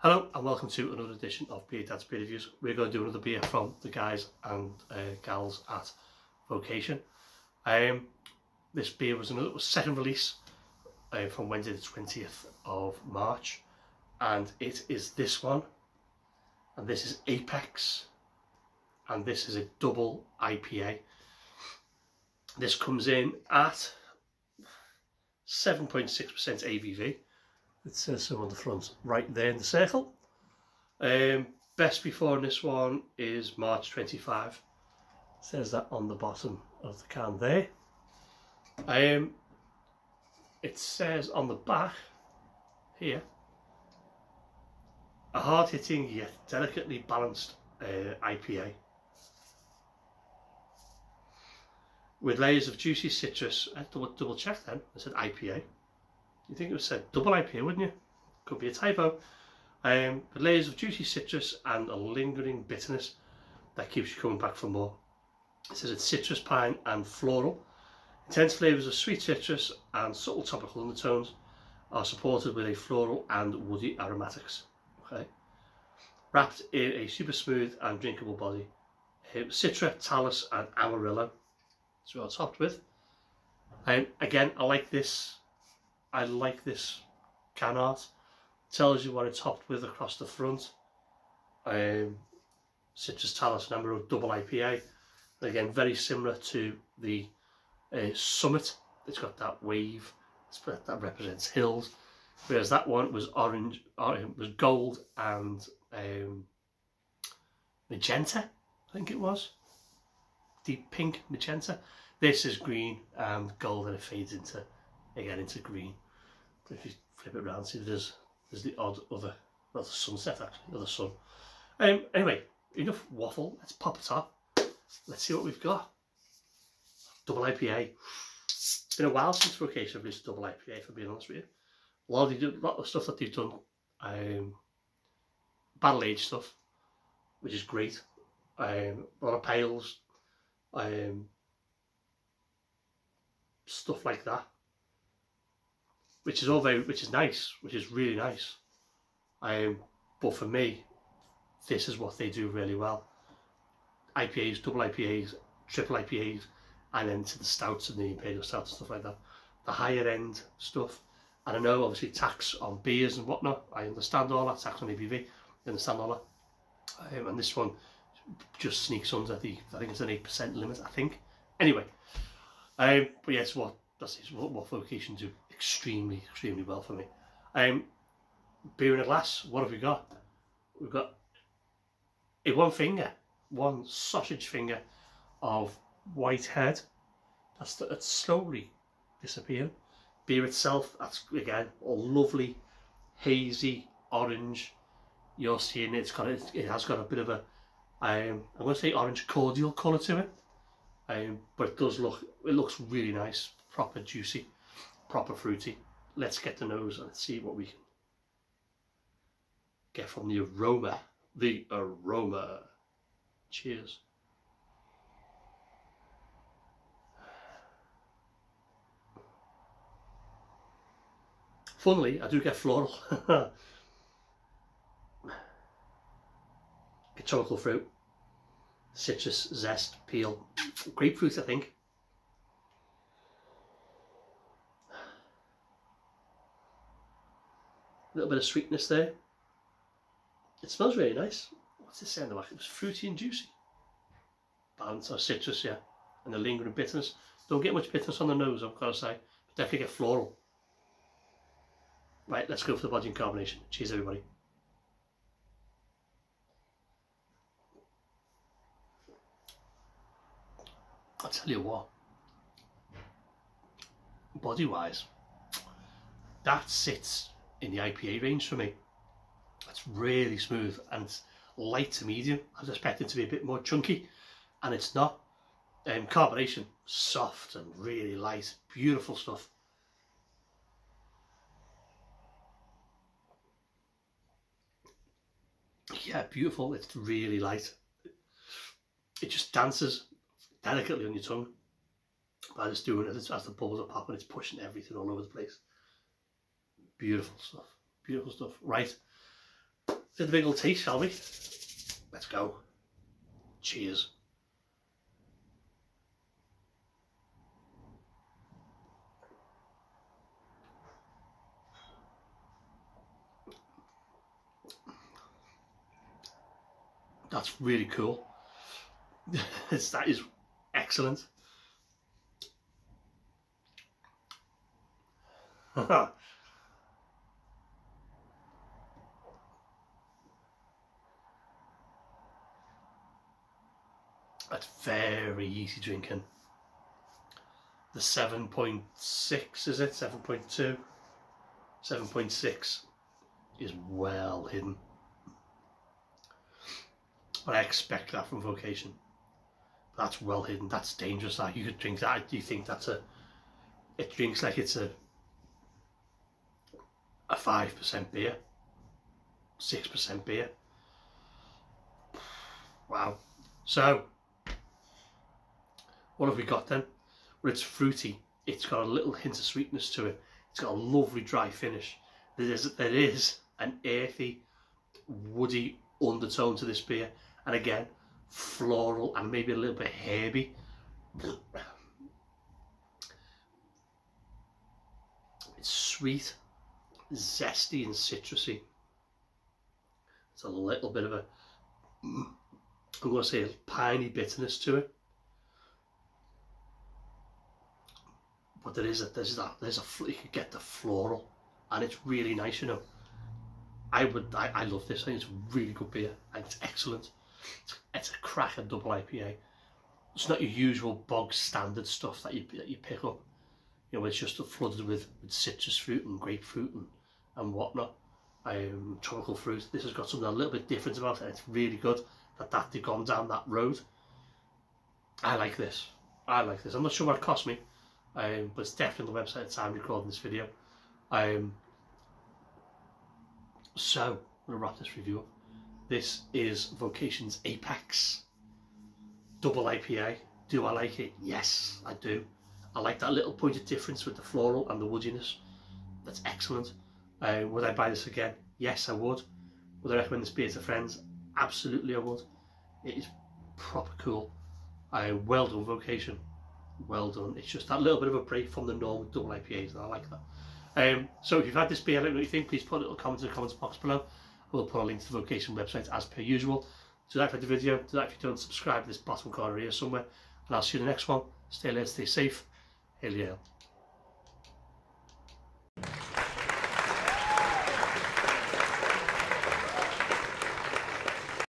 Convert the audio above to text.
Hello and welcome to another edition of Beer Dad's Beer Reviews. We're going to do another beer from the guys and uh, gals at Vocation. Um, this beer was another was second release uh, from Wednesday the 20th of March and it is this one and this is Apex and this is a double IPA. This comes in at 7.6% ABV it says so on the front right there in the circle. Um, best before in this one is March 25 it says that on the bottom of the can there. Um, it says on the back here a hard-hitting yet delicately balanced uh, IPA with layers of juicy citrus. I double, double check then. I said IPA you think it was said double IPA, wouldn't you? Could be a typo. Um, but layers of juicy citrus and a lingering bitterness that keeps you coming back for more. It says it's citrus, pine and floral. Intense flavours of sweet citrus and subtle topical undertones are supported with a floral and woody aromatics. Okay. Wrapped in a super smooth and drinkable body. Um, Citra, Talus and Amarillo. That's what it's topped with. And um, again, I like this I like this can art. Tells you what it's topped with across the front. Um, Citra Talus number of double IPA. Again, very similar to the uh, Summit. It's got that wave that represents hills. Whereas that one was orange, orange was gold and um, magenta, I think it was. Deep pink magenta. This is green and gold and it fades into again into green. But if you flip it around, see there's there's the odd other, well, the sunset actually, or sun. Um, anyway, enough waffle. Let's pop it up. Let's see what we've got. Double IPA. It's been a while since Vocation released double IPA, for being honest with you. A lot of, the, lot of stuff that they've done, um, barrel age stuff, which is great. Um, a lot of pales, um, stuff like that which is all very, which is nice, which is really nice. Um, but for me, this is what they do really well. IPAs, double IPAs, triple IPAs, and then to the stouts and the imperial stouts and stuff like that. The higher end stuff. And I know obviously tax on beers and whatnot. I understand all that, tax on ABV, I understand all that. Um, and this one just sneaks under the, I think it's an 8% limit, I think. Anyway, um, but yes, what that's what, what vocation do extremely, extremely well for me. Um, beer in a glass, what have we got? We've got a one finger, one sausage finger of white head. That's, that's slowly disappearing. Beer itself, that's again, a lovely, hazy orange. You're seeing it's got, it has got a bit of a, um, I'm going to say orange cordial colour to it. Um, but it does look, it looks really nice, proper juicy proper fruity. Let's get the nose and see what we can get from the aroma. The aroma. Cheers. Funnily, I do get floral. tropical fruit, citrus, zest, peel, grapefruit I think. Little bit of sweetness there. It smells really nice. What's this the back? It was fruity and juicy. Balance or citrus, yeah. And the lingering bitterness. Don't get much bitterness on the nose, I've got to say. But definitely get floral. Right, let's go for the body and carbonation. Cheers, everybody. I'll tell you what, body wise, that sits in the IPA range for me. It's really smooth and it's light to medium. I was expecting to be a bit more chunky and it's not. Um, carbonation, soft and really light, beautiful stuff. Yeah, beautiful. It's really light. It just dances delicately on your tongue. By just doing it as, as the bubbles are popping, it's pushing everything all over the place. Beautiful stuff. Beautiful stuff. Right. do the big old taste, shall we? Let's go. Cheers. That's really cool. that is excellent. That's very easy drinking. The 7.6 is it? 7.2? 7.6 is well hidden. But I expect that from vocation. That's well hidden. That's dangerous. Like you could drink that. Do you think that's a? It drinks like it's a. A five percent beer. Six percent beer. Wow. So. What have we got then? Well, it's fruity. It's got a little hint of sweetness to it. It's got a lovely dry finish. There is, there is an earthy, woody undertone to this beer and again floral and maybe a little bit herby it's sweet zesty and citrusy it's a little bit of a I'm going to say a piney bitterness to it but there is a there's that there's a you can get the floral and it's really nice you know I would I, I love this I think it's really good beer and it's excellent it's a cracker double IPA. It's not your usual bog standard stuff that you that you pick up. You know, it's just flooded with, with citrus fruit and grapefruit and, and whatnot. Um, tropical fruit. This has got something a little bit different about it. It's really good that that they've gone down that road. I like this. I like this. I'm not sure what it cost me, um, but it's definitely on the website at the time recording this video. Um, so, I'm going to wrap this review up. This is Vocation's Apex double IPA. Do I like it? Yes, I do. I like that little point of difference with the floral and the woodiness. That's excellent. Uh, would I buy this again? Yes, I would. Would I recommend this beer to friends? Absolutely, I would. It is proper cool. Uh, well done, Vocation. Well done. It's just that little bit of a break from the normal double IPAs, and I like that. Um, so if you've had this beer, let me know what you think. Please put a little comment in the comments box below. We'll put a link to the vocation website as per usual. Do that for the video. Do that if you don't subscribe this bottom corner here somewhere. And I'll see you in the next one. Stay late, stay safe. Hail Yale.